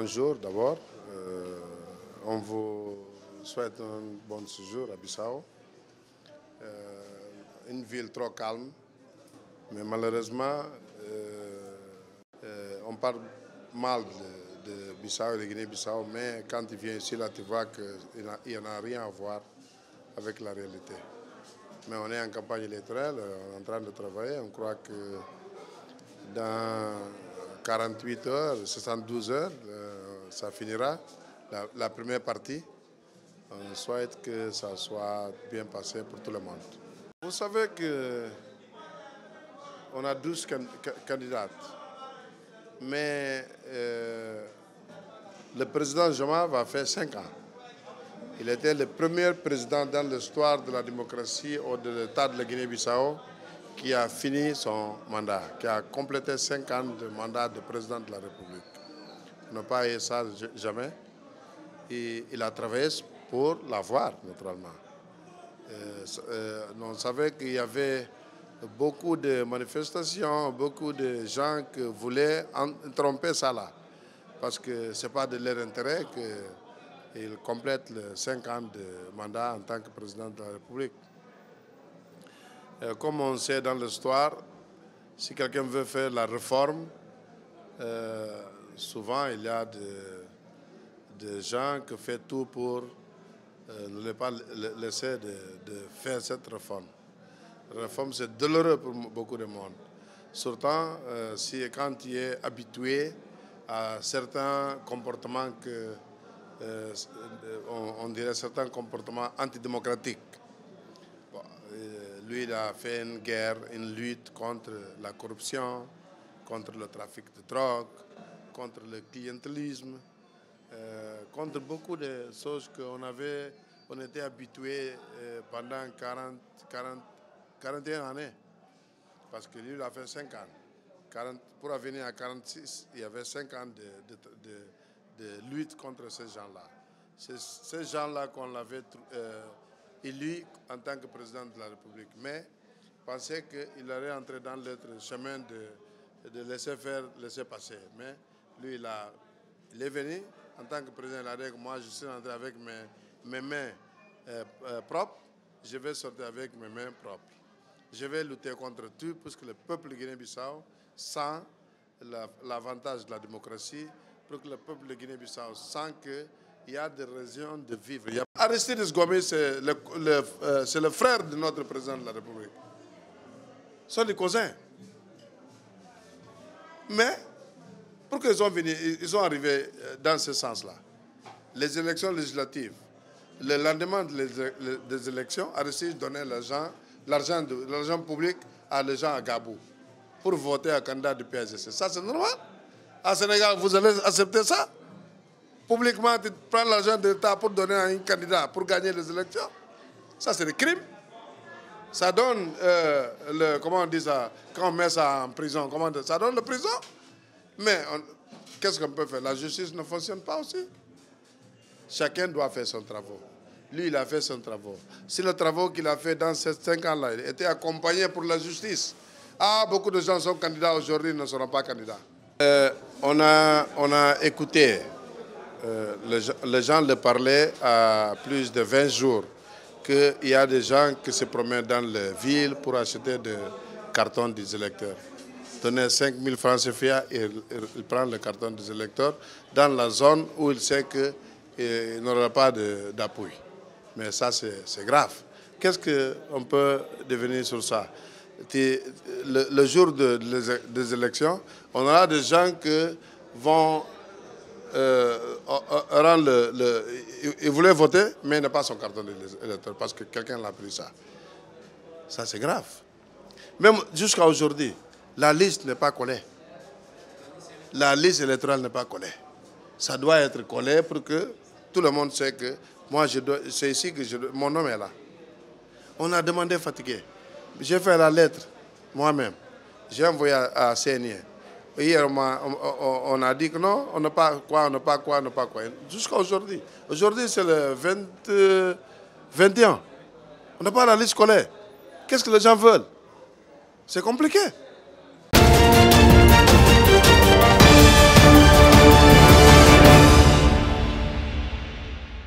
bonjour d'abord. Euh, on vous souhaite un bon séjour à Bissau. Euh, une ville trop calme, mais malheureusement, euh, on parle mal de, Bissau et de Guinée-Bissau, mais quand il vient ici, là, tu vois qu'il n'y en a rien à voir avec la réalité. Mais on est en campagne électorale, on est en train de travailler. On croit que dans 48 heures, 72 heures, ça finira la, première partie. On souhaite que ça soit bien passé pour tout le monde. Vous savez que on a 12 candidates, mais euh, le président Joma va faire 5 ans. Il était le premier président dans l'histoire de la démocratie ou de l'État de la Guinée-Bissau qui a fini son mandat, qui a complété cinq ans de mandat de président de la République. N'a pas eu ça jamais. Et il a travaillé pour l'avoir, naturellement. Euh, euh, on savait qu'il y avait beaucoup de manifestations, beaucoup de gens qui voulaient tromper ça là. Parce que ce n'est pas de leur intérêt que il complète les cinq ans de mandat en tant que président de la République. Euh, comme on sait dans l'histoire, si quelqu'un veut faire la réforme, souvent il y a des gens qui font tout pour euh, ne pas laisser de, faire cette réforme. La réforme, c'est douloureux pour beaucoup de monde. Surtout si quand il est habitué à certains comportements que euh, dirait certains comportements antidémocratiques. Euh, lui, il a fait une guerre, une lutte contre la corruption, contre le trafic de drogue, contre le clientélisme, euh, contre beaucoup de choses qu'on avait, on était habitué pendant 40, 40, 41 années. Parce que lui, il a fait 5 ans. 40, pour venir à 46, il y avait 5 ans de lutte contre ces gens-là. C'est ces gens-là qu'on l'avait euh, élu en tant que président de la République. Mais pensait qu'il allait entrer dans le chemin de, de, laisser faire, laisser passer. Mais lui, il, a, est venu en tant que président. Il a dit que moi, je suis entré avec mes, mes mains euh, euh, propres. Je vais sortir avec mes mains propres. Je vais lutter contre tout puisque le peuple guinéen-Bissau, sans l'avantage de la démocratie, pour que le peuple de Guinée-Bissau sent qu'il y a des raisons de vivre. Aristide Gomé, c'est le, euh, le, frère de notre président de la République. Ce sont des cousins. Mais, pourquoi ils sont ils arrivés euh, dans ce sens-là Les élections législatives, le lendemain des élections, Aristide donnait l'argent public à les gens à Gabou pour voter à candidat du PSC. Ça, c'est normal à Sénégal, vous allez accepter ça? Publiquement, tu prends l'argent de l'État pour donner à un candidat pour gagner les élections? Ça, c'est des crimes. Ça donne, euh, le, comment on dit ça, quand on met ça en prison, comment ça? Donne la prison. Mais qu'est-ce qu'on peut faire? La justice ne fonctionne pas aussi. Chacun doit faire son travail. Lui, il a fait son travail. Si le travail qu'il a fait dans ces cinq ans-là était accompagné pour la justice, ah, beaucoup de gens sont candidats aujourd'hui, ne seront pas candidats. Euh, on, a, on a écouté, euh, les, gens le parlaient à plus de 20 jours, qu'il y a des gens qui se promènent dans les villes pour acheter des cartons des électeurs. Donner 5 000 francs CFA et il, prend le carton des électeurs dans la zone où il sait qu'il eh, n'aura pas d'appui. Mais ça, c'est grave. Qu'est-ce qu'on peut devenir sur ça? Le, jour des élections, on aura des gens qui vont euh, rendre le, Ils voulaient voter, mais n'a pas son carton d'électeur parce que quelqu'un l'a pris ça. Ça, c'est grave. Même jusqu'à aujourd'hui, la liste n'est pas collée. La liste électorale n'est pas collée. Ça doit être collé pour que tout le monde sait que moi, c'est ici que mon nom est là. On a demandé fatigué. J'ai fait la lettre moi-même. J'ai envoyé à, à Hier, on, a dit que non, on n'a pas quoi, on n'a pas quoi, on n'a pas quoi. Jusqu'à aujourd'hui. Aujourd'hui, c'est le 20, 21. On n'a pas la liste scolaire. Qu'est-ce que les gens veulent? C'est compliqué.